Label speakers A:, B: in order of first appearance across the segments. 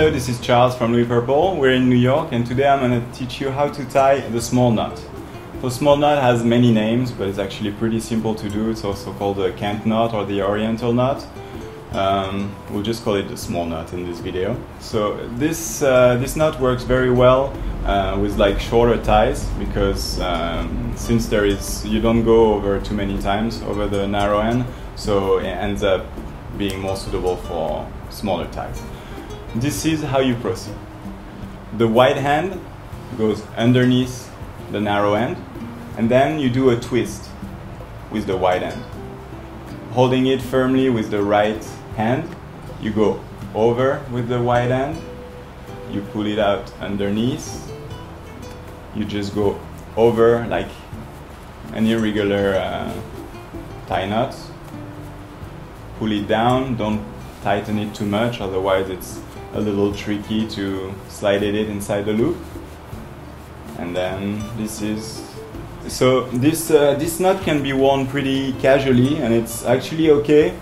A: Hello, this is Charles from Purple. We're in New York and today I'm going to teach you how to tie the small knot. The small knot has many names, but it's actually pretty simple to do. It's also called the Kent knot or the oriental knot. Um, we'll just call it the small knot in this video. So this, uh, this knot works very well uh, with like shorter ties because um, since there is, you don't go over too many times over the narrow end, so it ends up being more suitable for smaller ties. This is how you proceed. The wide hand goes underneath the narrow end, and then you do a twist with the wide end. Holding it firmly with the right hand, you go over with the wide end, you pull it out underneath, you just go over like an irregular uh, tie knot, pull it down, don't tighten it too much, otherwise it's a little tricky to slide it inside the loop. And then this is so this uh, this knot can be worn pretty casually, and it's actually okay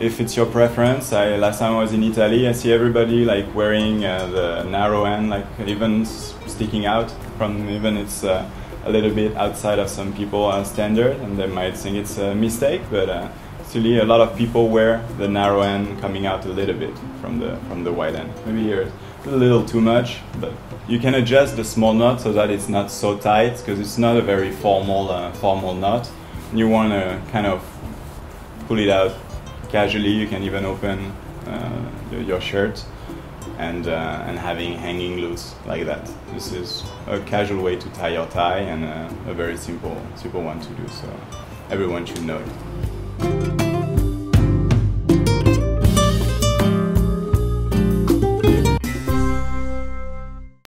A: if it's your preference. I last time I was in Italy, I see everybody like wearing uh, the narrow end, like even sticking out from even it's uh, a little bit outside of some people standard, and they might think it's a mistake, but uh, actually a lot of people wear the narrow end coming out a little bit from the from the wide end. Maybe here a little too much, but you can adjust the small knot so that it's not so tight because it's not a very formal uh, formal knot. You want to kind of pull it out casually. You can even open uh, your shirt and uh, and having hanging loose like that. This is a casual way to tie your tie and uh, a very simple simple one to do. So everyone should know it.